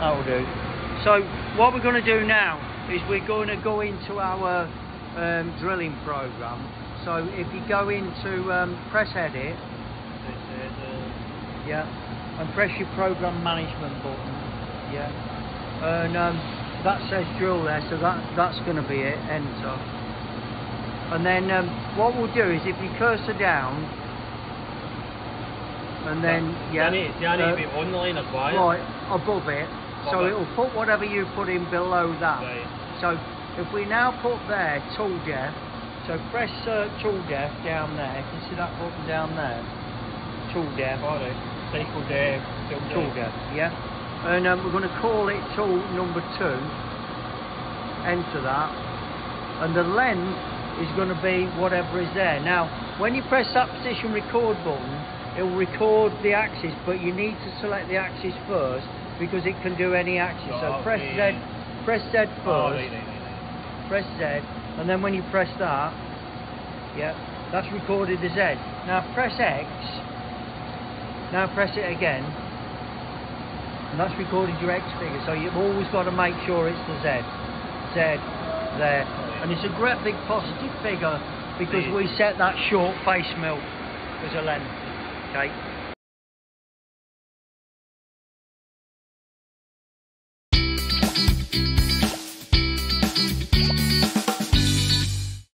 That'll do. So what we're going to do now is we're going to go into our um, drilling program. So if you go into um, press edit, yeah, and press your program management button, yeah, and um, that says drill there, so that that's going to be it. Enter. And then um, what we'll do is if you cursor down, and then yeah, Danny, Danny, uh, be on the line as well. right above it, so Above it. it'll put whatever you put in below that. Right. So if we now put there tool def, so press uh, tool def down there. Can you see that button down there? Tool def. Alright. Cycle def. Tool def. Yeah. And um, we're going to call it tool number two. Enter that. And the length is going to be whatever is there. Now, when you press that position record button, it will record the axis, but you need to select the axis first because it can do any axis. So press Z, press Z first. Oh, right, right, right, press Z, and then when you press that, yeah, that's recorded the Z. Now press X, now press it again, and that's recorded your X figure. So you've always got to make sure it's the Z, Z, there, and it's a great big positive figure because we set that short face mill as a length okay?